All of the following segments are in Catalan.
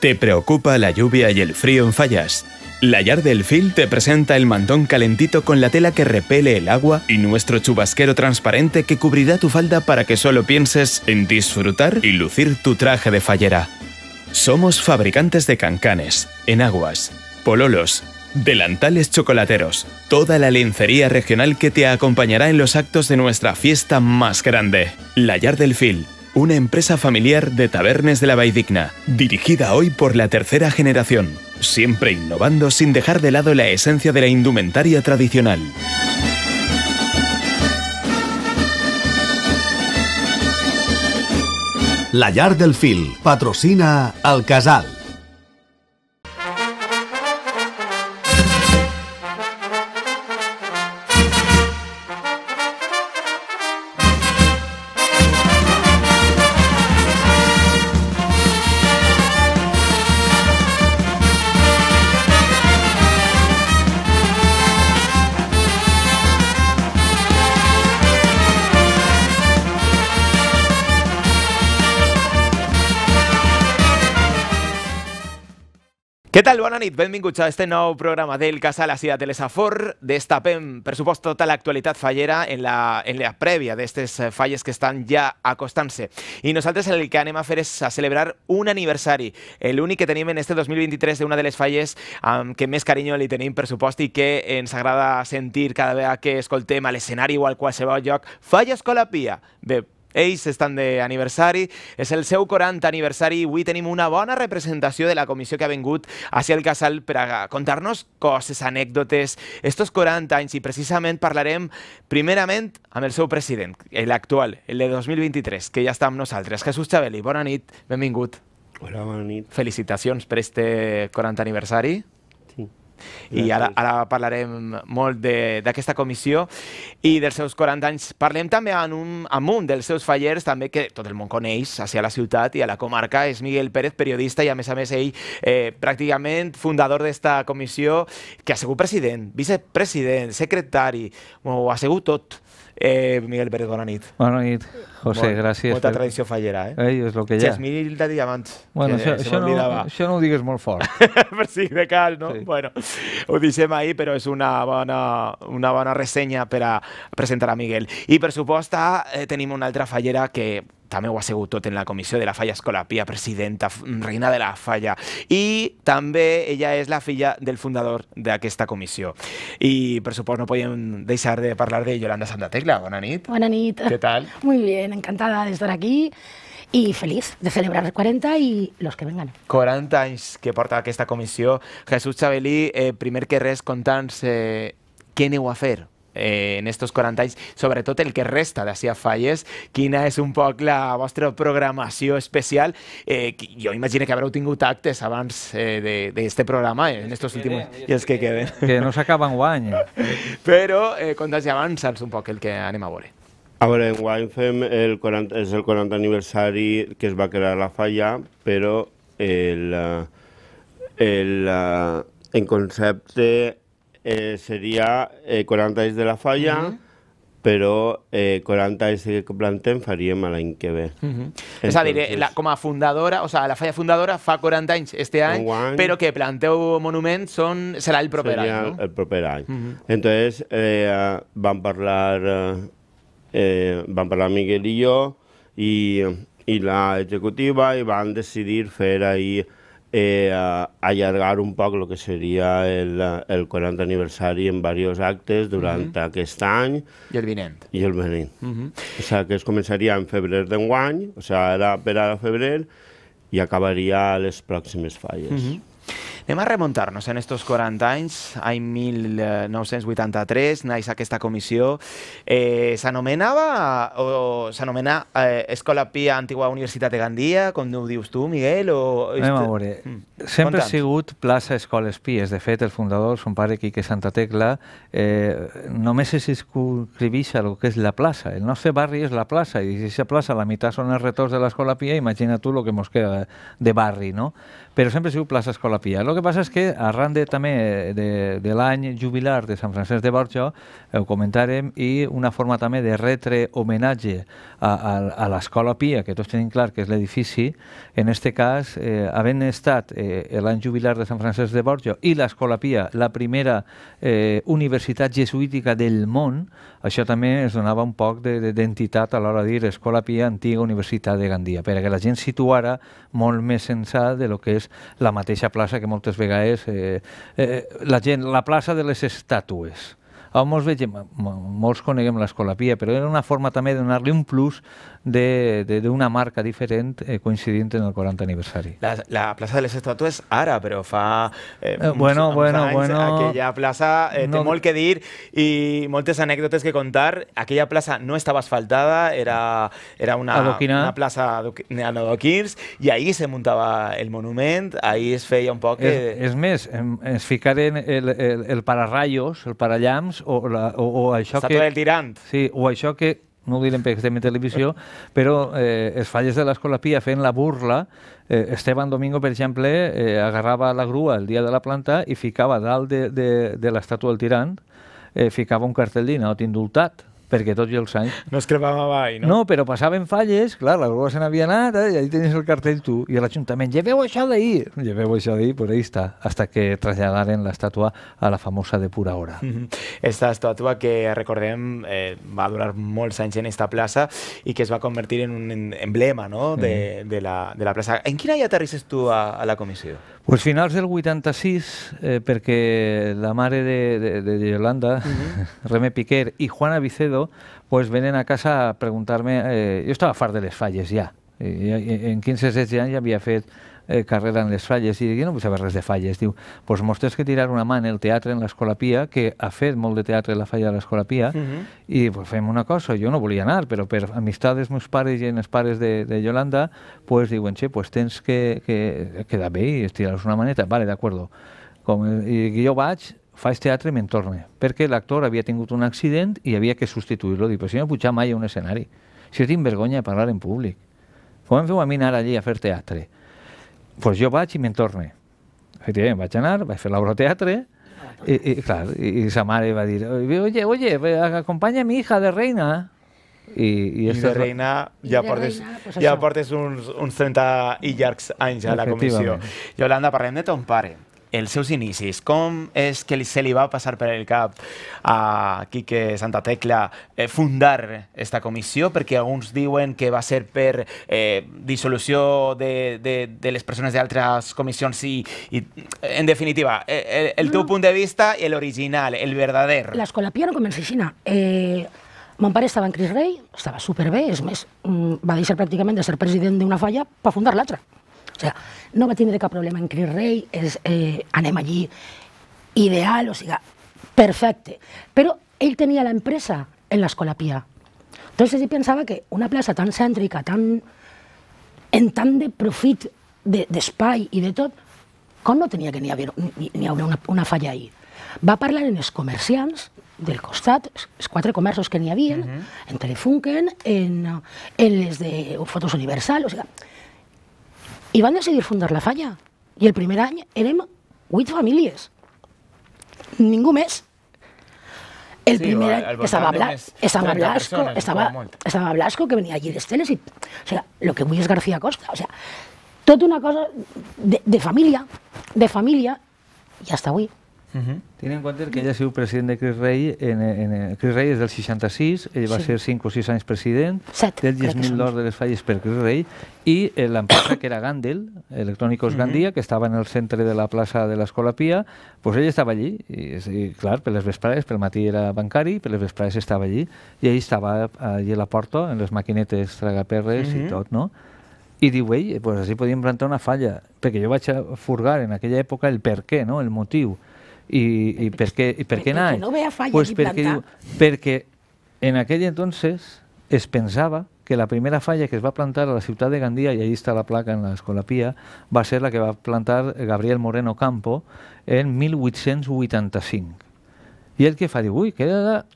¿Te preocupa la lluvia y el frío en Fallas? La Yard del Fil te presenta el mantón calentito con la tela que repele el agua y nuestro chubasquero transparente que cubrirá tu falda para que solo pienses en disfrutar y lucir tu traje de fallera. Somos fabricantes de cancanes, enaguas, pololos, delantales chocolateros, toda la lencería regional que te acompañará en los actos de nuestra fiesta más grande. La Yard del Fil, una empresa familiar de tabernes de la Vaidigna, dirigida hoy por la tercera generación, siempre innovando sin dejar de lado la esencia de la indumentaria tradicional. La Llar del Fil patrocina el Casal. Què tal? Bona nit, benvinguts a este nou programa del Casal Asia de l'Esafor. Destapem, per supost, tota l'actualitat fallera en la, en la prèvia d'aquestes falles que estan ja acostant-se. I nosaltres el que anem a fer és a celebrar un aniversari, l'únic que tenim en este 2023 d'una de les falles amb que més carinyo li tenim, per supost, i que ens agrada sentir cada vegada que escoltem a l'escenari o al qualsevol lloc. Falla Escola Pia. Bé, ells estan d'aniversari, és el seu 40 aniversari i avui tenim una bona representació de la comissió que ha vingut hacia el casal per a contar-nos coses, anècdotes, estos 40 anys i precisament parlarem primerament amb el seu president, l'actual, el de 2023, que ja està amb nosaltres. Jesús Chabeli, bona nit, benvingut. Hola, bona nit. Felicitacions per este 40 aniversari. I ara, ara parlarem molt d'aquesta comissió i dels seus 40 anys. Parlem també amb un, amb un dels seus fallers, també que tot el món coneix, hacia la ciutat i a la comarca, és Miguel Pérez, periodista, i a més a més ell eh, pràcticament fundador d'esta comissió, que ha sigut president, vicepresident, secretari, ho ha sigut tot. Eh, Miguel Pérez, bona nit. Bona nit, José, Molt, gràcies. Molta tradició fallera, eh? Ei, és el que hi ha. Jasmil de diamants. Bueno, que això, això, no, això no ho digues molt fort. per si de cal, no? Sí. Bueno, ho deixem ahir, però és una bona, una bona ressenya per a presentar a Miguel. I per supost, eh, tenim una altra fallera que també ho ha sigut tot en la comissió de la Falla Escola Pia, presidenta, reina de la Falla. I també ella és la filla del fundador d'aquesta comissió. I, per supost, no podíem deixar de parlar de Yolanda Santa Tecla. Bona nit. Buena nit. ¿Qué tal? Muy bien, encantada de estar aquí y feliz de celebrar el 40 y los que vengan. 40 anys que porta aquesta comissió. Jesús Chabelí, eh, primer que res, conta'ns eh, què aneu a fer eh, en estos 40 anys, sobretot el que resta d'ací a Falles, quina és un poc la vostra programació especial. Eh, jo imagino que haureu tingut actes abans eh, d'aquest programa, eh, en estos últims... I els que queden. que no s'acaba enguany. Però eh, conta'ns i avança'ns un poc el que anem a veure. A veure, enguany fem el 40, és el 40 aniversari que es va crear la falla, però el, eh, el, eh, en concepte eh, seria eh, 40 anys de la falla, però eh, 40 anys que plantem faríem a l'any que ve. És a dir, eh, Entonces- la, com a fundadora, o sea, la falla fundadora fa 40 anys este any, Enguany. però que planteu monuments són, serà el proper any, no? el proper any. Entonces, eh, vam parlar, eh, eh, vam parlar Miguel i jo i, i la executiva i van decidir fer ahir eh, a- allargar un poc el que seria el, el 40 aniversari en diversos actes durant aquest any I el vinent. i el venint. O sigui, que es començaria en febrer d'enguany, o sigui, ara per ara febrer, i acabaria a les pròximes falles. Anem a remuntar-nos en estos 40 anys, any 1983, naix aquesta comissió. Eh, s'anomenava, o s'anomena eh, Escola Pia Antigua Universitat de Gandia, com ho dius tu, Miguel? O... Anem a veure. Mm. Sempre ha sigut plaça Escoles Pies. De fet, el fundador, son pare Quique Santa Tecla, eh, només circunscriveix a lo que és la plaça. El nostre barri és la plaça, i si aquesta plaça la meitat són els retorns de l'Escola Pia, imagina tu el que mos queda de, barri, no? Però sempre ha sigut plaça Escola Pia. El que passa és que arran de, també de, de l'any jubilar de Sant Francesc de Borja, ho comentàrem, i una forma també de retre homenatge a, a, a l'Escola Pia, que tots tenim clar que és l'edifici, en este cas, eh, havent estat eh, l'any jubilar de Sant Francesc de Borja i l'Escola Pia, la primera eh, universitat jesuítica del món, això també es donava un poc d'identitat a l'hora de dir Escola Pia, antiga Universitat de Gandia, perquè la gent situara molt més ençà de lo que és la mateixa plaça que moltes vegades eh, eh, la gent, la plaça de les estàtues a molts, vegem, molts coneguem l'Escola Pia, però era una forma també de donar-li un plus d'una marca diferent eh, coincidint en el 40 aniversari. La, la plaça de les Estatues ara, però fa eh, eh, bueno, uns, bueno, anys bueno, aquella plaça eh, no, té molt que dir i moltes anècdotes que contar. Aquella plaça no estava asfaltada, era, era una, una plaça d'adoquins i ahir se muntava el monument, ahir es feia un poc... Que... És, és més, es ficaren el, el, el pararrayos, el parallams, o, la, o, o això que... del tirant. Sí, o això que no ho direm perquè estem en televisió, però eh, els falles de l'Escola Pia fent la burla, eh, Esteban Domingo, per exemple, eh, agarrava la grua el dia de la planta i ficava dalt de, de, de l'estàtua del tirant, eh, ficava un cartell d'inot indultat perquè tots els anys... No es cremava mai, no? No, però passaven falles, clar, la grua se n'havia anat, eh, i ahí tenies el cartell tu, i l'Ajuntament, lleveu això d'ahir, lleveu això d'ahir, per ahí està, hasta que traslladaren l'estàtua a la famosa de pura hora. Mm -hmm. Esta estàtua que, recordem, eh, va durar molts anys en esta plaça i que es va convertir en un emblema no? de, de, la, de la plaça. En quin any aterrisses tu a, a la comissió? Pues finals del 86, eh, perquè la mare de, de, de Yolanda, uh -huh. Remé Piquer, i Juana Vicedo, pues venen a casa a preguntar-me... Eh, jo estava fart de les falles ja. I, en 15-16 anys ja havia fet eh, carrera en les falles i jo no vull saber res de falles. Diu, pues mos tens que tirar una mà en el teatre en l'Escola Pia, que ha fet molt de teatre la falla de l'Escola Pia, uh -huh. i pues, fem una cosa, jo no volia anar, però per amistat dels meus pares i en els pares de, de Yolanda, pues diuen, che, pues tens que, que quedar bé i estirar una maneta. Vale, d'acord. Com, I jo vaig, faig teatre i me'n torne, perquè l'actor havia tingut un accident i havia que substituir-lo. Dic, però si no pujar mai a un escenari, si jo tinc vergonya de parlar en públic, com em feu a mi anar allí a fer teatre? pues jo vaig i me'n torne. Efectivament, vaig anar, vaig fer l'obra teatre, i, i, clar, i, i sa mare va dir, oye, oye, acompanya mi hija de reina. I, i, I de reina ja, de portes, reina, pues ja portes uns, uns 30 i llargs anys a la comissió. Yolanda, parlem de ton pare els seus inicis, com és que se li va passar per el cap a Quique Santa Tecla eh, fundar esta comissió, perquè alguns diuen que va ser per eh, dissolució de, de, de les persones d'altres comissions i, i, en definitiva, eh, el, el teu no. punt de vista i l'original, el verdader. L'escola Pia no comença així. Eh, mon pare estava en Cris Rei, estava superbé, és més, mm, va deixar pràcticament de ser president d'una falla per fundar l'altra. O sigui, no va tindre cap problema en Cris Rei, és, eh, anem allí, ideal, o sigui, perfecte. Però ell tenia l'empresa en l'Escola Pia. Entonces ell pensava que una plaça tan cèntrica, tan, en tant de profit d'espai de, i de tot, com no tenia que n'hi haver, ni, ni haver una, una falla ahí? Va parlar en els comerciants del costat, els quatre comerços que n'hi havia, uh -huh. en Telefunken, en, en les de Fotos Universal, o sigui, i van decidir fundar la falla. I el primer any érem vuit famílies. Ningú més. El sí, primer any estava, Bla, estava Blasco, estava, estava Blasco, que venia allí d'Esteles, i, o sigui, lo que avui és García Costa, o sigui, tot una cosa de, de família, de família, i hasta avui. Uh -huh. Ten en compte que ell ha sigut president de Cris Rei, en, en, en Cris Rei és del 66, ell va sí. ser 5 o 6 anys president, Set, té el 10.000 d'or de les falles per Cris Rei, i eh, l'empresa que era Gandel, Electrònicos uh -huh. Gandia, que estava en el centre de la plaça de l'Escola Pia, pues ell estava allí, i, i clar, per les vesprades, pel matí era bancari, per les vesprades estava allí, i ell estava allí a la porta, en les maquinetes tragaperres uh -huh. i tot, no? I diu, ell, pues així podíem plantar una falla, perquè jo vaig a furgar en aquella època el per què, no? el motiu i, i per què, i per què anar? no veia falla pues perquè, diu, perquè en aquell entonces es pensava que la primera falla que es va plantar a la ciutat de Gandia, i ahí està la placa en l'Escola Pia, va ser la que va plantar Gabriel Moreno Campo en 1885. I el que fa, diu, ui, que era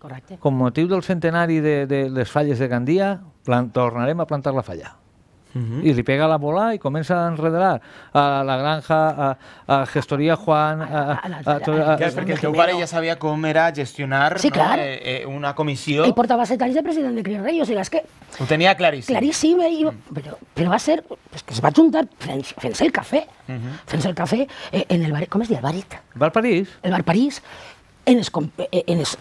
com motiu del centenari de, de les falles de Gandia, plan, tornarem a plantar la falla. I li pega la bola i comença a enredar a la granja, a, a gestoria Juan, a, A- a- a, a- a, to- a- a, Clar, perquè el teu pare ja sabia com era gestionar Sí, no? clar. eh, eh, una comissió. Ell portava set anys de president de Cris Rei, o sigui, és que Ho tenia claríssim. claríssim, i, però, però va ser pues, que es va juntar fent- fent-se el cafè, fent-se el cafè eh, en el bar, com es diu, el barit, al París. el bar París, en els, com- eh, en els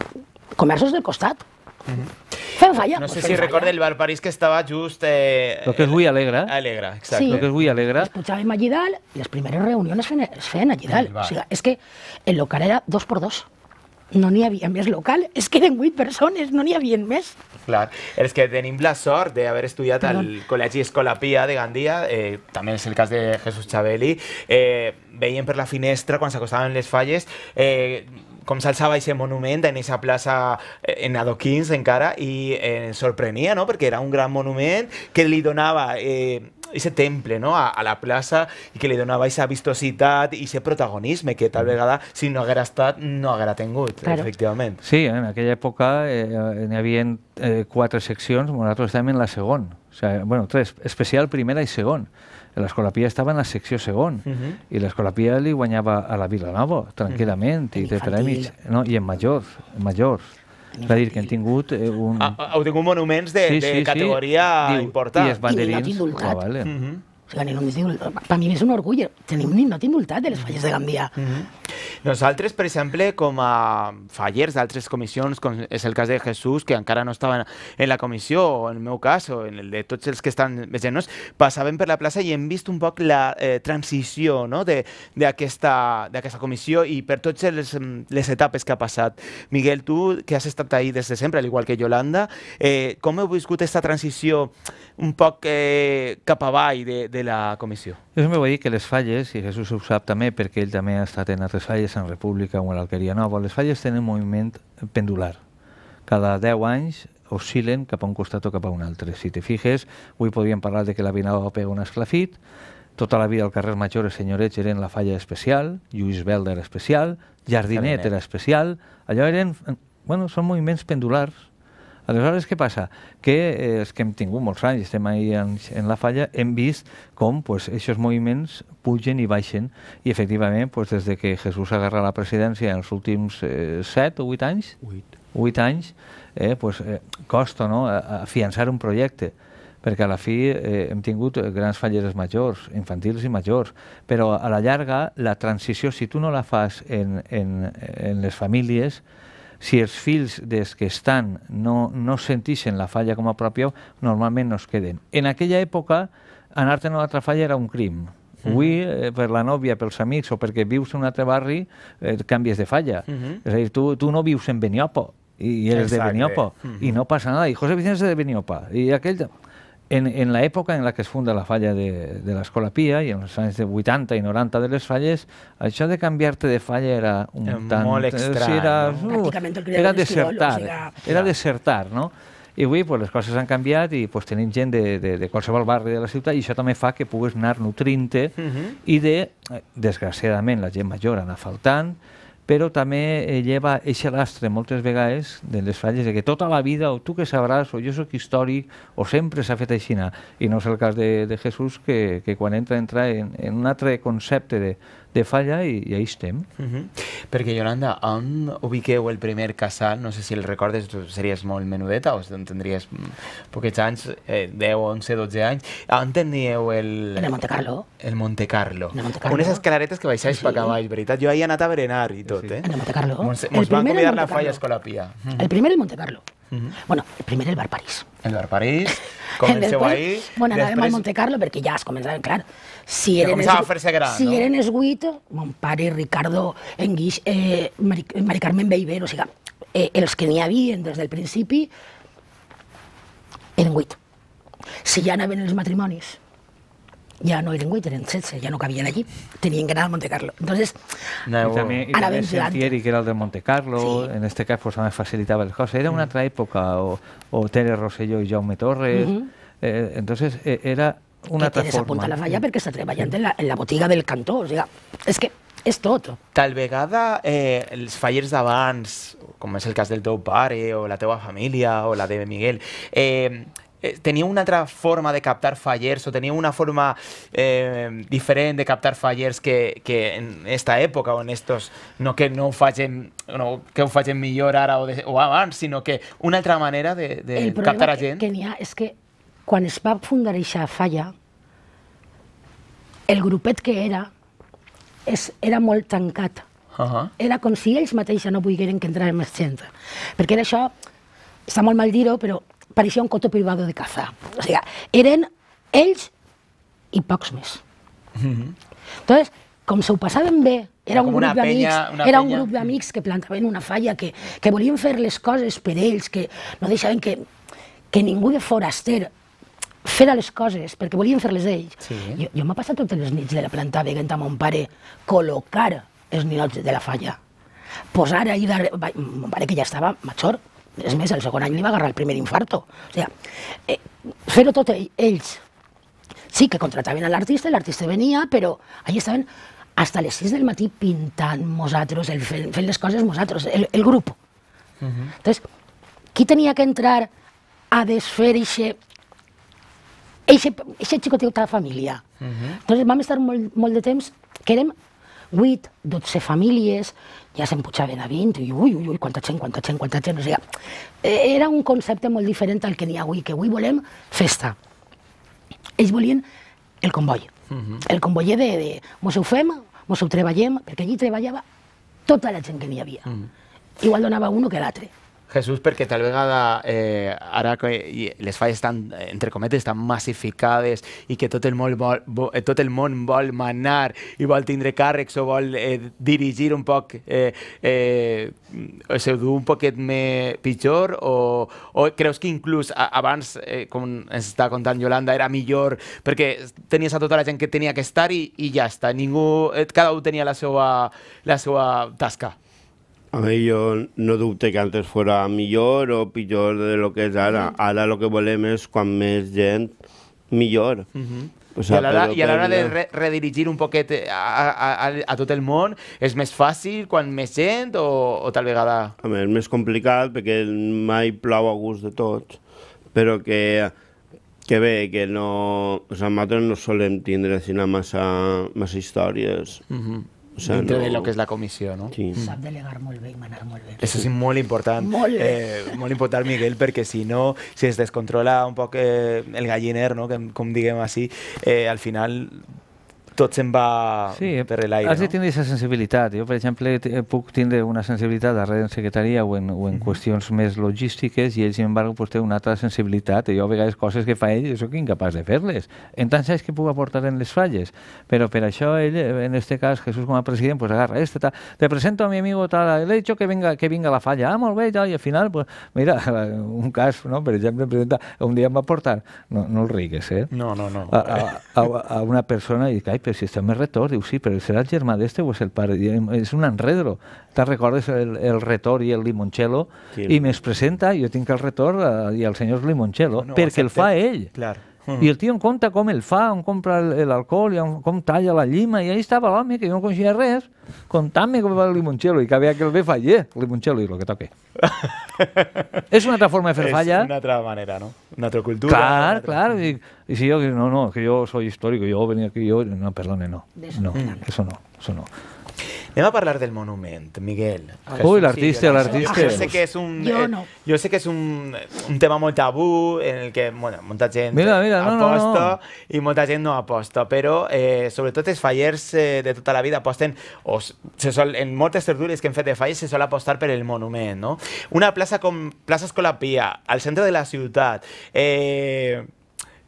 comerços del costat. Fent falla. No sé si recorda el bar París que estava just... Eh, Lo que és avui Alegre. Alegre, exacte. Sí. Lo que és avui Alegre. Es pujàvem allí dalt i les primeres reunions es feien, es feien allí dalt. O sigui, és que el local era dos por dos. No n'hi havia més local, és que eren vuit persones, no n'hi havia més. Clar, és que tenim la sort d'haver estudiat al Perdó. Col·legi Escola Pia de Gandia, eh, també és el cas de Jesús Chabeli, eh, veiem per la finestra quan s'acostaven les falles eh, com s'alçava aquest monument en aquesta plaça eh, en adoquins encara i eh, sorprenia, no? perquè era un gran monument que li donava eh, ese temple no? a, a la plaça i que li donava aquesta vistositat i aquest protagonisme que tal vegada si no haguera estat no haguera tingut, Claro. efectivament. Sí, en aquella època eh, n'hi havia eh, quatre seccions, nosaltres estàvem en la segon. O sigui, bueno, tres, especial primera i segon. L'Escola Pia estava en la secció segon Mhm. i l'Escola Pia li guanyava a la Vilanova, tranquil·lament, i En té infantil. premis. No, I en majors, en majors. És a dir, que hem tingut eh, un... Ah, ah, heu tingut monuments de, de categoria Diu, important. I els banderins. I. Ah, vale. Mhm. O sigui, per mi és un orgull. Tenim un ninot indultat de les falles de Gandia. Nosaltres, per exemple, com a fallers d'altres comissions, com és el cas de Jesús, que encara no estaven en la comissió, o en el meu cas, o en el de tots els que estan veient-nos, passàvem per la plaça i hem vist un poc la eh, transició no? d'aquesta comissió i per totes les, mm, les etapes que ha passat. Miguel, tu, que has estat ahí des de sempre, al igual que Yolanda, eh, com heu viscut aquesta transició un poc eh, cap avall de, de la comissió? Jo sempre vull dir que les falles, i Jesús ho sap també perquè ell també ha estat en altres falles, en República o en l'Alqueria Nova, les falles tenen moviment pendular. Cada 10 anys oscil·len cap a un costat o cap a un altre. Si te fijes, avui podríem parlar de que la Vinava pega un esclafit, tota la vida al carrer Major els senyorets eren la falla especial, Lluís Belda era especial, Jardinet Jardinet. era especial, allò eren, bueno, són moviments pendulars. Aleshores, què passa? Que eh, els que hem tingut molts anys, estem ahí en, en la falla, hem vist com pues, aquests moviments pugen i baixen i efectivament, pues, des de que Jesús agarra la presidència en els últims eh, 7 o 8 anys, 8 anys, eh, pues, eh, costa no? afiançar un projecte perquè a la fi eh, hem tingut grans falleres majors, infantils i majors, però a la llarga la transició, si tu no la fas en, en, en les famílies, si els fills des que estan no, no sentixen la falla com a pròpia, normalment no es queden. En aquella època, anar-te'n a una altra falla era un crim. Avui, eh, per la nòvia, pels amics o perquè vius en un altre barri, eh, canvies de falla. Mhm. És a dir, tu, tu no vius en Beniopo i eres Exacte. de Beniopo i no passa nada. I José Vicente és de Beniopa. I aquell... En, en l'època en la que es funda la falla de, de l'Escola Pia i en els anys de 80 i 90 de les falles, això de canviar-te de falla era un Era tant... molt estrany, era, no? uh, el cridar era de l'esquirol, desertar, o sigui, era desertar, no? I avui pues, les coses han canviat i pues, tenim gent de, de, de qualsevol barri de la ciutat i això també fa que puguis anar nutrint-te Mhm. i de, eh, desgraciadament, la gent major anar faltant, però també eh, lleva eixe lastre moltes vegades de les falles de que tota la vida, o tu que sabràs, o jo sóc històric, o sempre s'ha fet així. I no és el cas de, de Jesús, que, que quan entra, entra en, en un altre concepte de, de falla i, i ahí estem. Mhm. Perquè, Yolanda, on ubiqueu el primer casal? No sé si el recordes, tu series molt menudeta o tindries mm, poquets anys, eh, 10, 11, 12 anys. On teníeu el... En el Monte Carlo. El Monte Carlo. En el Monte Carlo. Unes escalaretes que baixaves Sí. per avall, veritat? Jo ahí he anat a berenar i tot, eh? En el Monte Carlo. El mos van convidar la falla Carlo. Escola Pia. El primer el Monte Carlo. Bueno, el primer el Bar París. El bar París, comenceu Després, ahí. Bueno, anàvem després- al Monte Carlo perquè ja es començaven, clar, si Ja eren, començava els- a fer-se gran, si no? eren els vuit, mon pare, Ricardo, en Guix, eh, Mari, Mari Carmen Beiber, o sigui, eh, els que n'hi havia des del principi eren vuit. Si ja anaven els matrimonis, ja no eren 16, ja no cabien allí, tenien que anar al Monte Carlo. Entonces, Aneu- I també, i també. Sentieri, que era el de Monte Carlo, Sí. en este cas pues, també facilitava les coses. Era una altra època, o, o Tere Rosselló i Jaume Torres. Mhm. eh, entonces, eh, era una que altra forma. la falla perquè està treballant en la, en la botiga del cantó, o sigui, és que és tot. Tal vegada eh, els fallers d'abans, com és el cas del teu pare, o la teva família, o la de Miguel, eh, eh, tenia una altra forma de captar fallers o tenia una forma eh, diferent de captar fallers que, que en esta època o en estos... No que no ho facin, no, que ho facin millor ara o, de, o abans, sinó que una altra manera de, de el captar a problema que, gent. que n'hi ha és que quan es va fundar aquesta falla, el grupet que era és, era molt tancat. Uh -huh. Era com si ells mateixos no volgueren que entrara més gent. Perquè era això, està molt mal dir-ho, però pareixia un coto privado de caza. O sigui, eren ells i pocs més. Entonces, com se ho passaven bé, era, un grup penya- era un grup d'amics que plantaven una falla, que, que volien fer les coses per ells, que no deixaven que, que ningú de foraster fera les coses perquè volien fer-les ells. Sí. Jo, jo m'he passat totes les nits de la planta veient a mon pare col·locar els ninots de la falla. Posar va, Mon pare que ja estava major, és més, el segon any li va agarrar el primer infarto. O sigui, eh, fer-ho tot ell- ells. Sí que contrataven a l'artista, l'artista venia, però allà estaven hasta les 6 del matí pintant nosaltres, el, fent, fent les coses nosaltres, el, el grup. Entonces, qui tenia que entrar a desfer eixe, eixe, eixe xicotet de família? Entonces vam estar molt, molt de temps, que érem 8, 12 famílies, ja se'n pujaven a 20, i ui, ui, ui, quanta gent, quanta gent, quanta gent, o sigui, eh, era un concepte molt diferent al que n'hi ha avui, que avui volem festa. Ells volien el comboi, el comboi de, de mos ho fem, mos ho treballem, perquè allí treballava tota la gent que n'hi havia. Igual donava uno que l'altre. Jesús, perquè tal vegada eh, ara que les falles estan, entre cometes, estan massificades i que tot el, món vol, vo- eh, tot el món vol manar i vol tindre càrrecs o vol eh, dirigir un poc, eh, eh, o sigui, dur un poquet més pitjor o, o creus que inclús abans, eh, com ens està contant Yolanda, era millor perquè tenies a tota la gent que tenia que estar i, i ja està, ningú, eh, cada un tenia la seva, la seva tasca. A ver, yo no dubte que antes fuera millor o pitjor de lo que és ara. Ara lo que volem és quan més gent, millor. O I a l'hora però i a l'hora de re redirigir un poquet a, a, a, a tot el món, és més fàcil quan més gent o, o tal vegada... A més, és més complicat perquè mai plou a gust de tots, però que, que bé, que no... O sigui, nosaltres no solem tindre massa, massa històries. Uh -huh. O sigui, Dintre de no- lo que és la comissió, no? Sí. Sap delegar molt bé i manar molt bé. Això és molt important. Molt bé. Eh, molt important, Miguel, perquè si no, si es descontrola un poc eh, el galliner, no? que, com diguem així, eh, al final tot se'n va Sí, per l'aire. has de no? tindre aquesta sensibilitat. Jo, per exemple, puc tindre una sensibilitat darrere en secretaria o en, o en qüestions més logístiques i ell, sin embargo, pues, té una altra sensibilitat. I jo, a vegades, coses que fa ell, jo soc incapaç de fer-les. En tant saps que puc aportar en les falles. Però per això ell, eh, en este cas, Jesús com a president, pues agarra este, tal. Te presento a mi amigo tal, le he dicho que venga, que venga a la falla. Ah, molt bé, i tal. I al final, pues, mira, un cas, no? per exemple, presenta, un dia em va portar, no, no el rigues, eh? No, no, no. a, a, a, a una persona i dic, ai, però si està més retor, diu, sí, però serà el germà d'este o és el pare? I és un enredro. Te'n recordes el, el retor i el limoncello? Sí. I me'ls presenta, jo tinc el retor eh, i el senyor limoncello, No, ho perquè el fa ell. Clar. I el tio em conta com el fa, on compra el- l'alcohol, i com talla la llima, i ahí estava l'home, que jo no coneixia res, contant-me com va el limoncello, i que havia que el ve faller, limoncello, i el que toque. és una altra forma de fer És falla. una altra manera, no? Una altra cultura. Clar, una altra- claro. Y, y si yo, que no, no, que yo soy histórico, yo venía aquí, yo, no, perdone, No, no. eso no, eso no. Anem a parlar del monument, Miguel. Uy, l'artista, l'artista. Jo sé que és un, Jo eh, no. jo sé que és un, un tema molt tabú en el que bueno, molta gent Mira, mira, no, no, aposta no. i molta gent no aposta, però eh, sobretot els fallers eh, de tota la vida aposten, o se sol, en moltes tertúlies que hem fet de falles se sol apostar per el monument, no? Una plaça com Plaça Escolapia, al centre de la ciutat, eh,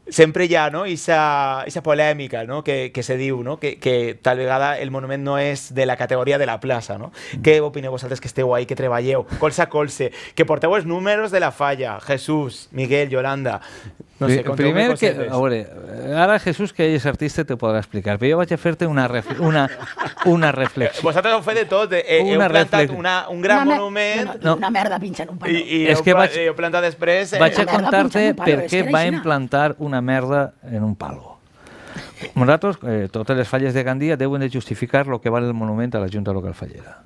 sempre hi ha no? Ixa, ixa polèmica no? que, que se diu no? que, que tal vegada el monument no és de la categoria de la plaça. No? Què opineu vosaltres que esteu ahí, que treballeu, colze a colze, que porteu els números de la falla, Jesús, Miguel, Yolanda... No sé, Primer que, a veure, ara Jesús, que ell és artista, te podrà explicar, però jo vaig a fer-te una, ref, una, una reflexió. Vosaltres heu fet de tot, eh, heu Una plantat reflex- una, un gran Una monument No, no, No. Una merda pinxa en un palo. i, i És heu, que vaig- heu plantat després... Eh, Vaig a contar-te per què va implantar una merda en un palo. Nosaltres, eh, totes les falles de Gandia deuen de justificar el que val el monument a la Junta Local Fallera.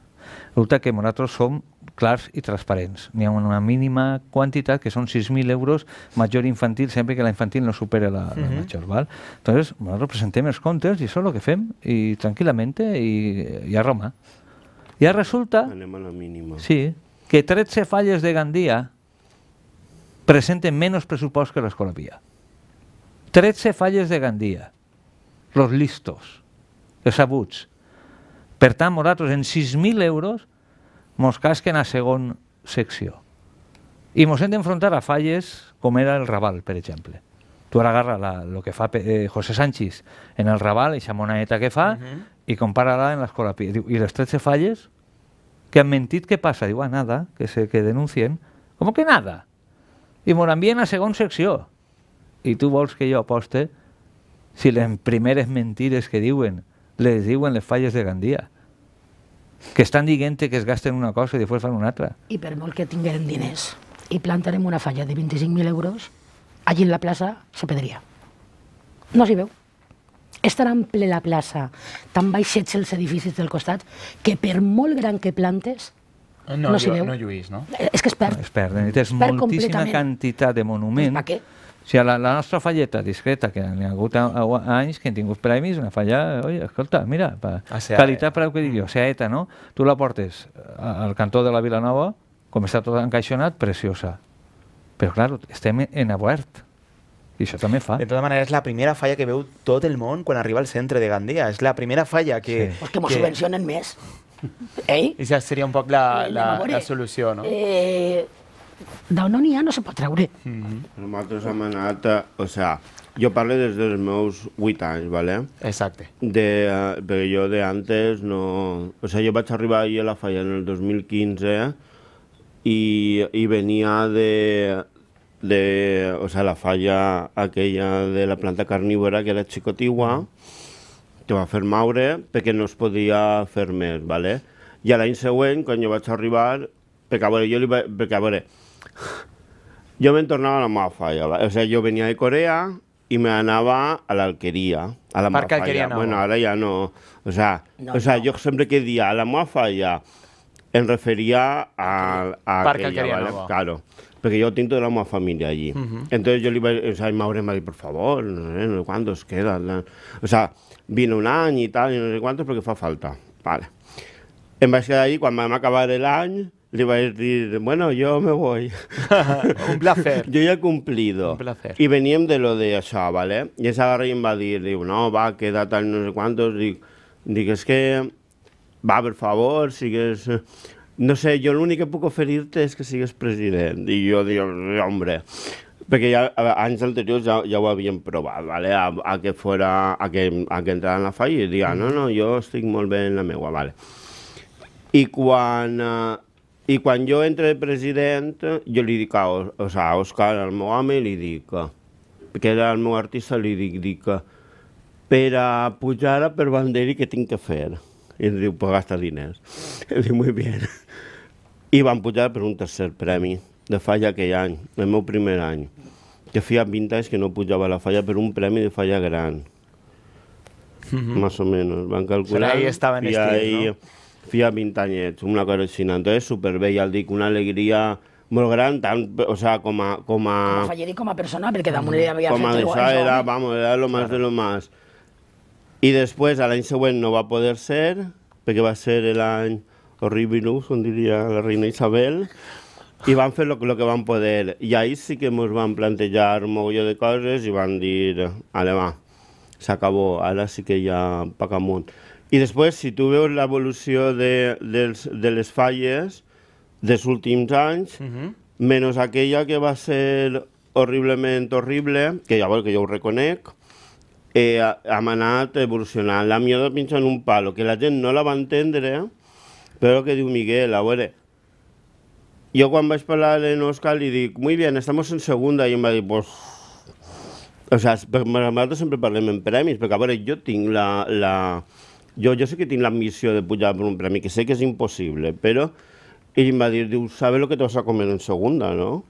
Resulta que nosaltres som clars i transparents. N'hi ha una mínima quantitat, que són 6.000 euros, major infantil, sempre que la infantil no supera la, la major. ¿val? Entonces, nosaltres presentem els comptes i això és el que fem, i tranquil·lament, i, i a Roma. Ja resulta, Anem a la mínima. sí, que 13 falles de Gandia presenten menos pressupost que l'Escola Pia. 13 falles de Gandia. Los listos, els sabuts. Per tant, nosaltres en 6.000 euros mos casquen a segon secció. I mos hem d'enfrontar a falles com era el Raval, per exemple. Tu ara agarra la, lo que fa eh, José Sánchez en el Raval, eixa monaeta que fa, uh -huh. i compara-la en l'Escola Pia. Diu, I les 13 falles que han mentit, què passa? Diu, ah, nada, que se que denuncien. Com que nada? I m'ho envien a segon secció. I tu vols que jo aposte si les primeres mentides que diuen les diuen les falles de Gandia que estan dient que es gasten una cosa i després fan una altra. I per molt que tinguem diners i plantarem una falla de 25.000 euros, allí en la plaça se pedria. No s'hi veu. És tan ample la plaça, tan baixets els edificis del costat, que per molt gran que plantes, No, No s'hi veu. no lluís, no? eh, és que es perd. Es perden. Necessites Es perd moltíssima quantitat de monuments. Per què? O sigui, la, la nostra falleta discreta, que n'hi ha hagut a, a, anys que hem tingut premis, una falla, oi, escolta, mira, pa, A SEAE. qualitat preu que dic jo, Seaeta, no? Tu la portes al cantó de la Vilanova, com està tot encaixonat, preciosa. Però, clar, estem en obert. I això també fa. De tota manera, és la primera falla que veu tot el món quan arriba al centre de Gandia. És la primera falla que... Sí. Pues que mos subvencionen més. Eh? I això seria un poc la, Eh, la, anem a veure. la solució, no? Eh, D'on no n'hi ha no se pot treure. Nosaltres hem anat, a, o sea, jo parlo des dels meus 8 anys, ¿vale? Exacte. De, eh, perquè jo de antes no... O sea, jo vaig arribar ahir a la falla en el 2015 i, i venia de, de... O sea, la falla aquella de la planta carnívora que era Chicotigua, que va fer maure perquè no es podia fer més, ¿vale? I a l'any següent, quan jo vaig arribar, perquè a veure, jo li va, perquè a veure, jo me'n tornava a la meva falla, ¿vale? o sea, jo venia de Corea i me anava a l'alqueria, a la Parc Alqueria. Nova. Bueno, ara ja no, o sea, No, o sea no. jo sempre que dia a la meva falla em referia a, a Parc aquella, Alqueria ¿vale? Nova. Claro, perquè jo tinc tota la meva família allí. Entonces yo le iba, o sea, y Maure me dijo, por favor, no sé, no sé cuántos quedan. la- O sea, vino un any i tal, i no sé quantos, perquè fa falta. Vale. Em vaig quedar allí, quan vam acabar l'any, li vaig dir, bueno, yo me voy. un placer. Jo ja he cumplido. Un placer. I veníem de lo de això, ¿vale? I esa agarra i em va dir, diu, no, va, queda tal no sé quantos. Dic, dic és que, va, per favor, sigues... No sé, jo l'únic que puc oferir-te és que sigues president. I jo dic, hombre, perquè ja a- anys anteriors ja, ja ho havíem provat, ¿vale? a, a que fora, a que, a que entrara en la falla i dia, no, no, jo estic molt bé en la meua, vale. I quan, eh, i quan jo entre de president, jo li dic a, o sea, a Òscar, al meu home, li dic, que era el meu artista, li dic, dic, per a pujar a per banderi, què tinc que fer? I em diu, pues gasta diners. I dic, muy bien. I van pujar per un tercer premi de falla aquell any, el meu primer any, que feia 20 anys que no pujava a la falla per un premi de falla gran. Más o menos, van calcular. ahí estaban feia estils, ahí- feia 20 anyets, una cosa així. Entonces, superbé, ja el dic, una alegria molt gran, tant, o sea, com a, com Com a a, faller i com a persona, perquè damunt li havia com a fet el això era, vamos, era lo más de lo más. I després, a l'any següent no va poder ser, perquè va ser l'any horribilus, com diria la reina Isabel, i van fer lo, lo que van poder. I ahí sí que ens van plantejar un mogolló de coses i van dir, ale, va, s'acabó, ara sí que ja pac amunt. I després, si tu veus l'evolució de, dels, de les falles dels últims anys, Mhm. menys aquella que va ser horriblement horrible, que ja vol que jo ho reconec, eh, hem anat evolucionant. La millor de pinxar en un palo, que la gent no la va entendre, però que diu Miguel, a veure, jo quan vaig parlar amb Òscar li dic, muy bien, estamos en segunda, i em va dir, pues... O sea, nosaltres sempre parlem en premis, perquè a veure, jo tinc la... la jo, jo sé que tinc l'ambició de pujar per un premi, que sé que és impossible, però ell em va dir, diu, ¿sabes lo que te vas a comer en segunda, no?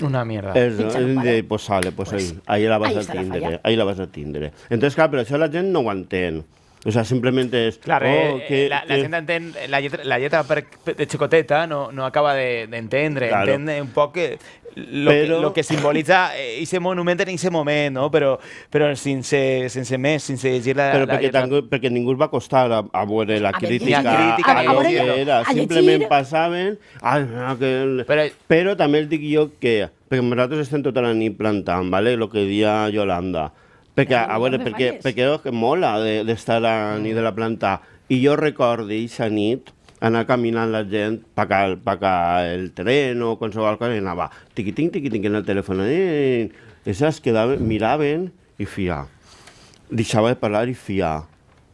Una mierda. Un de, pues sale, pues, Pues, ahí, ahí la vas ahí a tindre, ahí la vas a tindre. Entonces, clar, però això la gent no ho entén. O sea, simplemente es... Claro, oh, eh, que- la, la que- gent entén, la lletra, la lletra per, de xicoteta no, no acaba de- d'entendre, Claro. entén un poc que, lo, Però- que, lo que simbolitza aquest monument en aquest moment, no? però, però sense, sense més, sense llegir la, Però la perquè, lletra. tango, perquè ningú es va acostar a, a veure la A llegir. crítica, La crítica, a, a lo veure- que era. a llegir. Simplement passaven... Ai, no, que... el- Però- Però també els dic jo que... Perquè nosaltres estem tota la nit plantant, ¿vale? el que dia Yolanda. Perquè, a veure, perquè, perquè oh, que mola de- d'estar a la nit de la planta. I jo recordo aquesta nit anar caminant la gent pa acá el tren o qualsevol cosa i anava tiquiting, tiquiting en el telèfon. Eh, I saps? Quedaven, miraven i fia. Deixava de parlar i fia.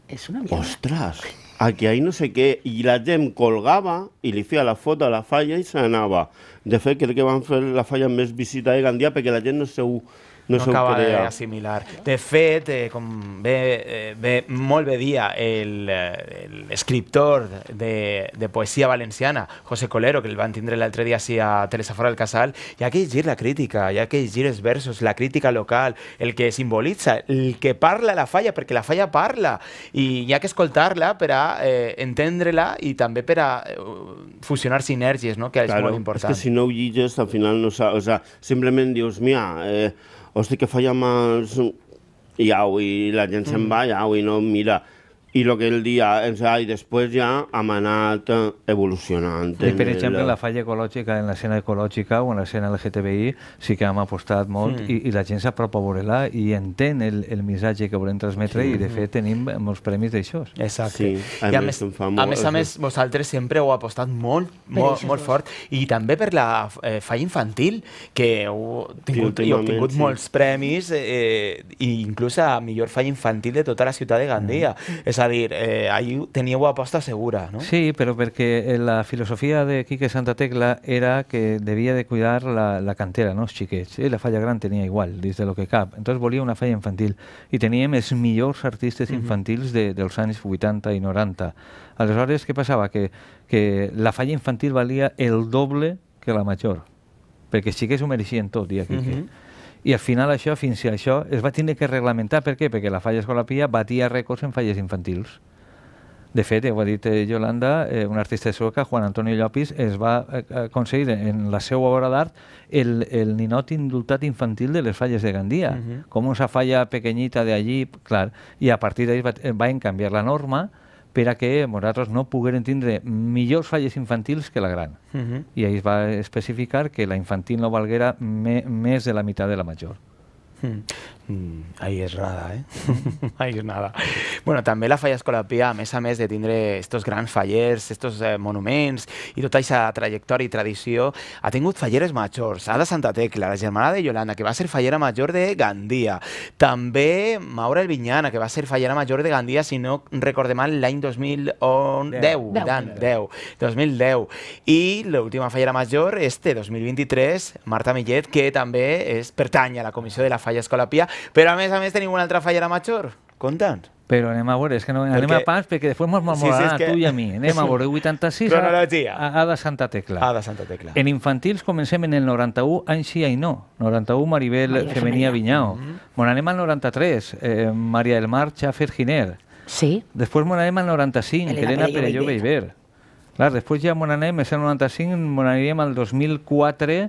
És una mierda. Ostres, aquí hay no sé què. I la gent colgava i li feia la foto a la falla i se n'anava. De fet, crec que van fer la falla més visitada de Gandia perquè la gent no se ho, no no acaba d'assimilar. De fet, eh, com bé, eh, bé, molt bé dia el, eh, l'escriptor de, de poesia valenciana, José Colero, que el van tindre l'altre dia així a Telesafora del Casal, hi ha que llegir la crítica, hi ha que llegir els versos, la crítica local, el que simbolitza, el que parla la falla, perquè la falla parla, i hi ha que escoltar-la per a eh, entendre-la i també per a eh, fusionar sinergies, no? que és molt és important. que si no ho lliges, al final no saps... O sea, simplement dius, mira, eh, hosti, que falla més... I au, i la gent Mm. se'n va, i au, i no mira. I el que el dia, o sea, i després ja hem anat eh, evolucionant. I, per en exemple, el- la falla ecològica, en l'escena ecològica o en l'escena LGTBI, sí que hem apostat molt Mm. i, i la gent s'apropa a veure-la i entén el, el missatge que volem transmetre i, de fet, tenim molts premis d'això. Exacte. Sí, a I a més, a molt- més a més, vosaltres sempre heu apostat molt, molt, molt fort i també per la eh, falla infantil, que heu tingut, Sí, i heu tingut sí. molts premis, eh, i inclús a millor falla infantil de tota la ciutat de Gandia. És a dir, eh, ahí teníeu aposta segura, no? Sí, però perquè eh, la filosofia de Quique Santa Tecla era que devia de cuidar la, la cantera, no els xiquets. I la falla gran tenia igual, dins de lo que cap. Entonces volia una falla infantil. I teníem els millors artistes infantils de, dels anys 80 i 90. Aleshores, què passava? Que, que la falla infantil valia el doble que la major. Perquè els xiquets ho mereixien tot, dia Quique. Mhm. I al final això, fins a això, es va tindre que reglamentar. Per què? Perquè la falla Escolapia batia rècords en falles infantils. De fet, ho ha dit eh, Yolanda, eh, un artista de sueca, Juan Antonio Llopis, es va eh, aconseguir en la seva obra d'art el, el ninot indultat infantil de les falles de Gandia. Uh -huh. Com una falla pequeñita de allí, clar, i a partir d'ahí va, eh, van canviar la norma per a que nosaltres no pogueren tindre millors falles infantils que la gran. Uh -huh. I ahí es va especificar que la infantil no valguera me, més de la meitat de la major. Mm, ahí es nada, ¿eh? ahí es nada. Bueno, també la Falla Escolapia, a més a més de tindre estos grans fallers, estos eh, monuments i tota aquesta trajectòria i tradició, ha tingut falleres majors. Ada Santa Tecla, la germana de Yolanda, que va ser fallera major de Gandia. També Maura Elviñana, que va ser fallera major de Gandia, si no recordem mal, l'any 2010. 10, Deu. 10, 10, 2010. I l'última fallera major, este 2023, Marta Millet, que també és pertany a la comissió de la Falla Escolapia, però a més a més tenim una altra fallera major. Conta'ns. Però anem a veure, és que no, anem Perquè- a pas perquè després mos Sí, malmolarà sí, és que- a tu i a mi. Anem a veure 86 a, Cronologia. a, a de Santa Tecla. Ah, de Santa Tecla. En infantils comencem en el 91, any sí, any no. 91, Maribel Maribel Femenia Femenia. Vinyao. Bon, anem al 93, eh, Maria del Mar Xafer Giner. Sí, Després mon anem al 95, Elena Elena Perelló Beiber. Beiber. Clar, després ja mon anem, és el 95, mon anirem al 2004,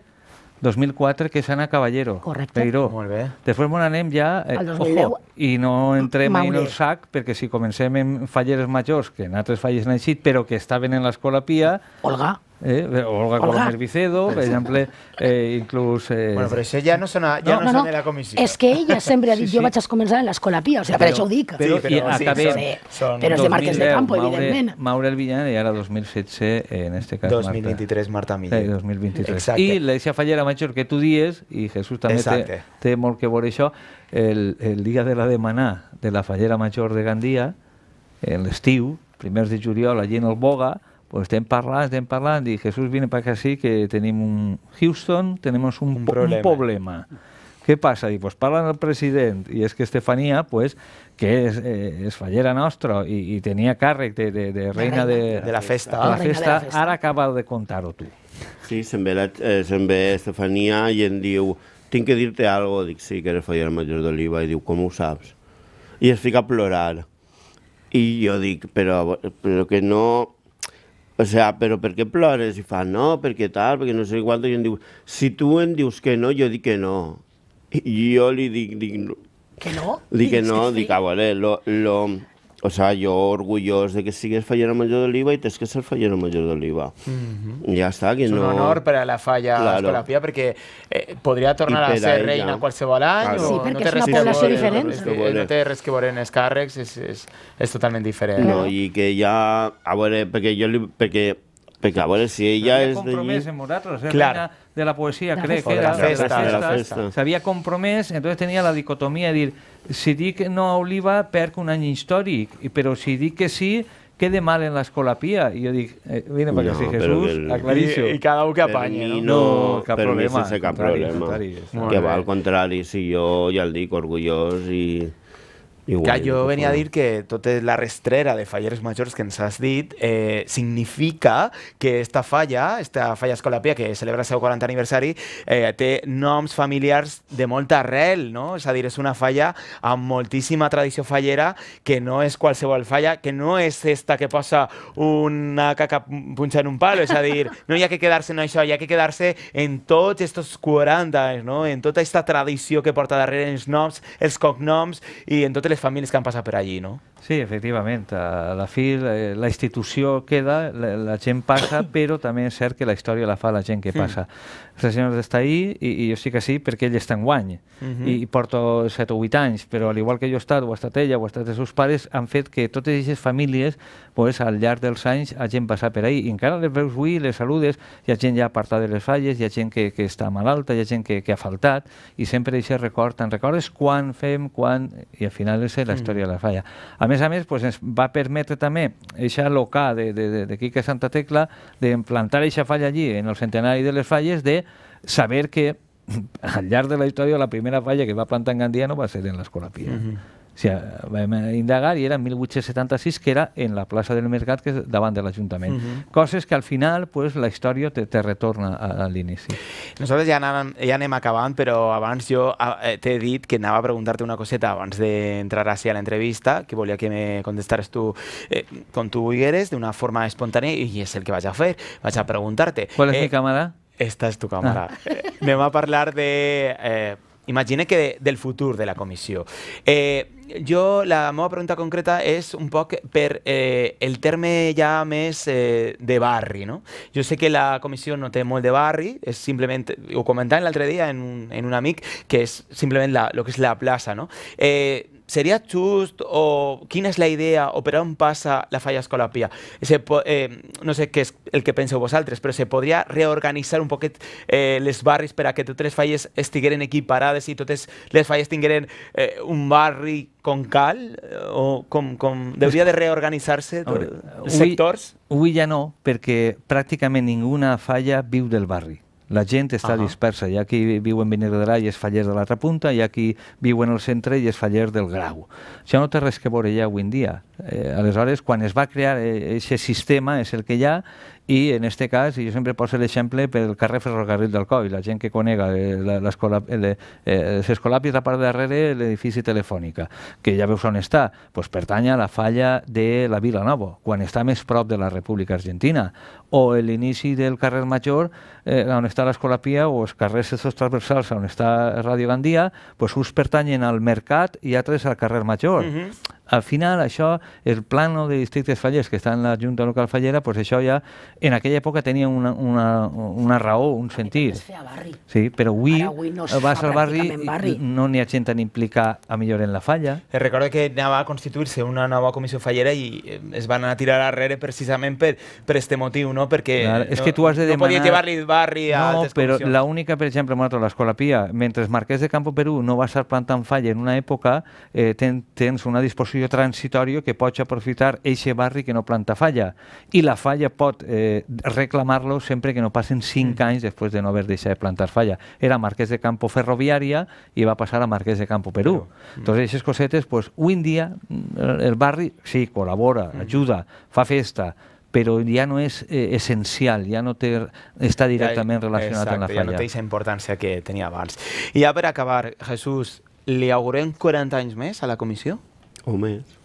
2004, que és Ana Caballero. Correcte. Peiró. Molt bé. Després mon anem ja... eh, Al 2010. ojo, I no entrem mai en el Maure. sac, perquè si comencem en falleres majors, que en altres falles n'han eixit, però que estaven en l'escola Pia, Olga. Eh, Olga Olga. Colomer Vicedo, per exemple, eh, inclús... Eh, Bueno, però això ja no, sona, ja no, no, no, no, de la comissió. és que ella sempre ha dit, Sí, jo sí. vaig a començar en l'escola Pia, o sigui, per Però- això ho dic. però Sí, però sí, acabem... són- són però és de Marques de 2010, Campo, Maure, evidentment. Maure el Villan i ara 2016, en este cas 2023, Marta Marta. Millet. Sí, 2023. Exacte. I l'Eixa Fallera Major que tu dies, i Jesús també té, té molt que veure això, el, el dia de la demanar de la Fallera Major de Gandia, en l'estiu, primers de juliol, allí en el Boga, pues estem parlant, estem parlant, i Jesús viene para acá sí que tenim un Houston, tenemos un, Un po- problema. un problema. Què passa? I pues parlen el president, i és que Estefania, pues, que és, eh, és fallera nostra i, i tenia càrrec de, de, de reina de, De la festa. de la festa, festa. ara acaba de contar-ho tu. Sí, se'n ve, la, eh, se'n ve Estefania i em diu tinc que dir-te algo. Dic, sí, que eres fallera major d'Oliva. I diu, com ho saps? I es fica a plorar. I jo dic, però, però que no... O sea, però per què plores? I fa, no, perquè tal, perquè no sé quant. I em diu, si tu em dius que no, jo dic que no. I jo li dic, dic Que no? Dic que no, dic, a veure, lo, lo, o sea, jo orgullós de que sigues fallera major d'Oliva i tens que ser fallera major d'Oliva. I ja està, que És un no... honor per a la falla Claro. Escolapia perquè eh, podria tornar a ser ella. reina qualsevol any Claro. o Sí, perquè no és té res una que població veure, diferent. No, té res que Sí. veure. no té res que veure en els càrrecs, és, és, és totalment diferent. No, i que ja, a veure, perquè jo li... Perquè, perquè a veure, si ella S'havia és compromès d'allí... en vosaltres, es Clar. reina de la poesía, La festa. que De era la festa, de la festa. s'havia compromès, entonces tenia la dicotomia de dir, si dic no a Oliva, perc un any històric, però si dic que sí, quede mal en l'escolapia. I jo dic, eh, vine perquè No, sí, però Jesús, que el- aclaríssim. I, I cada un que Per apanya, mi no? no, No, cap per mi problema, sense cap contrari, problema. contrari, que va al contrari, si jo ja el dic, orgullós i... i Que jo venia a dir que tota la restrera de falleres majors que ens has dit eh, significa que esta falla, esta falla Escolapia, que celebra el seu 40 aniversari, eh, té noms familiars de molta arrel, no? És a dir, és una falla amb moltíssima tradició fallera, que no és qualsevol falla, que no és esta que posa una caca punxa en un palo, és a dir, no hi ha que quedar-se en això, hi ha que quedar-se en tots estos 40 anys, no? en tota aquesta tradició que porta darrere els noms, els cognoms i en totes les famílies que han passat per allí, no? Sí, efectivament. A la fi, eh, la institució queda, la, la gent passa, però també és cert que la història la fa la gent que passa. El senyor està ahí i, i jo sí que sí perquè ell està en guany. Mhm. I, I porto 7 o 8 anys, però al igual que jo he estat, o ha estat ella, o ha estat els seus pares, han fet que totes aquestes famílies, pues, al llarg dels anys, hagin passat per ahí. I encara les veus avui, les saludes, hi ha gent ja apartada de les falles, hi ha gent que, que està malalta, hi ha gent que, que ha faltat, i sempre aquest record, te'n recordes quan fem, quan... I al final és la història de la falla. A més a més, pues, ens va permetre també eixa locar de, de, de, de Quique Santa Tecla d'implantar eixa falla allí, en el centenari de les falles, de saber que al llarg de la història la primera falla que va plantar en Gandia no va ser en l'Escola Pia. O sigui, vam indagar i era en 1876, que era en la plaça del Mercat, que és davant de l'Ajuntament. Coses que al final pues, la història te, te retorna a, a l'inici. Nosaltres ja anem, ja anem acabant, però abans jo eh, t'he dit que anava a preguntar-te una coseta abans d'entrar així a l'entrevista, que volia que me contestares tu eh, com tu vulgueres, d'una forma espontània, i és el que vaig a fer. Vaig a preguntar-te. Qual és eh, mi càmera? Esta és tu càmera. Eh, anem a parlar de... Eh, imagina que de, del futur de la comissió. Eh, jo, la meva pregunta concreta és un poc per eh, el terme ja més eh, de barri, no? Jo sé que la comissió no té molt de barri, és simplement, ho comentàvem l'altre dia en un, en un amic, que és simplement la, lo que és la plaça, no? Eh, seria just o quina és la idea o per on passa la falla Escolapia? Se, eh, no sé què és el que penseu vosaltres, però se podria reorganitzar un poquet eh, les barris per a que totes les falles estigueren equiparades i totes les falles tingueren eh, un barri com cal? Eh, O com, com deuria de reorganitzar-se els sectors? Avui ja no, perquè pràcticament ninguna falla viu del barri. La gent està Ahà. dispersa. Hi ha qui viu en Benirredrà i és faller de l'altra punta, hi ha qui viu en el centre i és faller del Grau. Això no té res que veure ja avui en dia. Eh, aleshores, quan es va crear aquest sistema és el que hi ha i en aquest cas, jo sempre poso l'exemple pel carrer Ferrocarril del Coll, la gent que conega eh, el- eh, l'Escolapis, la part de darrere, l'edifici telefònica, que ja veus on està, doncs pertany a la falla de la Vila Nova, quan està més prop de la República Argentina, o l'inici del carrer Major, eh, on està l'Escola Pia, o els carrers estos transversals on està Ràdio Gandia, doncs uns pertanyen al Mercat i altres al carrer Major. Al final, això, el plano de districtes fallers que està en la Junta Local Fallera, pues això ja en aquella època tenia una, una, una raó, un sentit. Sí, però avui, Ara avui no vas al barri, barri. no n'hi ha gent tan implicada a millor en la falla. Eh, Recordo que anava a constituir-se una nova comissió fallera i eh, es van a tirar arrere precisament per, per este motiu, no? Perquè Clar, és no, que tu has de no podia demanar- llevar-li el barri a No, altres però comissions. l'única, per exemple, nosaltres, l'Escola Pia, mentre Marquès de Campo Perú no va estar plantant falla en una època, eh, ten, tens una disposició transitòria que pots aprofitar eixe barri que no planta falla. I la falla pot eh, reclamar-lo sempre que no passen cinc anys després de no haver deixat de plantar falla. Era Marquès de Campo Ferroviària i va passar a Marquès de Campo Perú. Entonces, aquestes cosetes, pues, avui en dia, mm, el, barri sí, col·labora, ajuda, fa festa, però ja no és eh, essencial, ja no té, està directament relacionat amb la Exacte, ja no falla. té aquesta importància que tenia abans. I ja per acabar, Jesús, li augurem 40 anys més a la comissió? O més.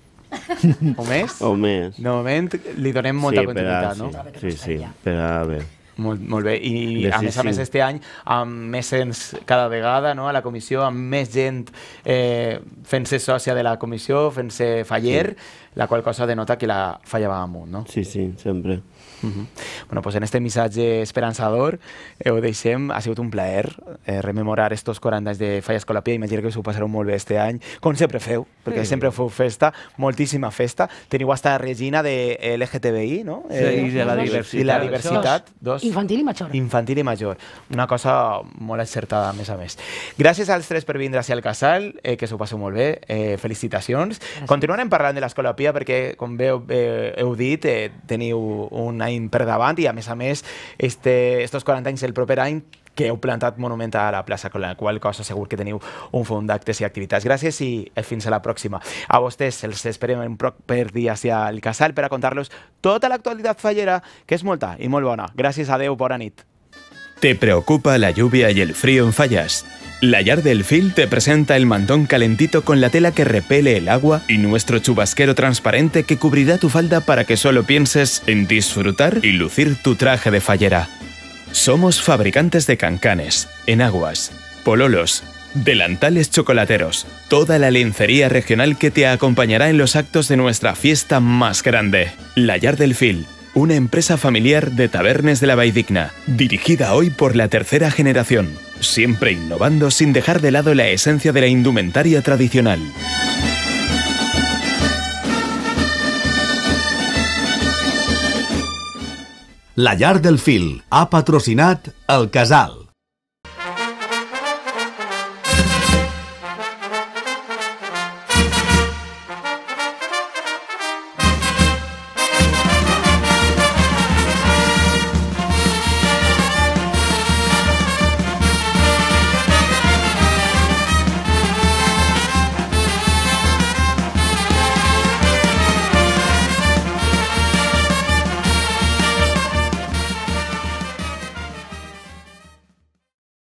O més? O més. De moment li donem molta sí, per a, continuïtat, no? sí, sí, sí, per a bé. Molt, molt bé, i De a sí, més a més sí. este any amb més cens cada vegada no? a la comissió, amb més gent eh, fent-se sòcia de la comissió, fent-se faller, la qual cosa denota que la falla va amunt, no? Sí, sí, sempre. Mhm. Bueno, pues en este missatge esperançador eh, ho deixem. Ha sigut un plaer eh, rememorar estos 40 anys de Falla Escolapia. Imagino que us ho passareu molt bé este any, com sempre feu, perquè Sí. sempre feu festa, moltíssima festa. Teniu hasta Regina de LGTBI, no? Sí, i de la I diversitat. la diversitat, dos. Infantil i major. Infantil i major. Una cosa molt encertada, a més a més. Gràcies als tres per vindre hacia el casal, eh, que s'ho passeu molt bé. Eh, felicitacions. Continuarem parlant de l'Escola Pia perquè, com veu, eh, heu dit, eh, teniu un any per davant i, a més a més, este, estos 40 anys el proper any que heu plantat monument a la plaça, con la qual cosa segur que teniu un fons d'actes i activitats. Gràcies i eh, fins a la pròxima. A vostès els esperem un proper dia hacia el casal per a contar-los tota l'actualitat fallera, que és molta i molt bona. Gràcies, adeu, bona nit. ¿Te preocupa la lluvia y el frío en fallas? La Yar del Fil te presenta el mantón calentito con la tela que repele el agua y nuestro chubasquero transparente que cubrirá tu falda para que solo pienses en disfrutar y lucir tu traje de fallera. Somos fabricantes de cancanes, enaguas, pololos, delantales chocolateros, toda la lencería regional que te acompañará en los actos de nuestra fiesta más grande. La Yar del Fil, una empresa familiar de tabernes de la Vaidigna, dirigida hoy por la tercera generación, siempre innovando sin dejar de lado la esencia de la indumentaria tradicional. La llar del fil ha patrocinat el casal.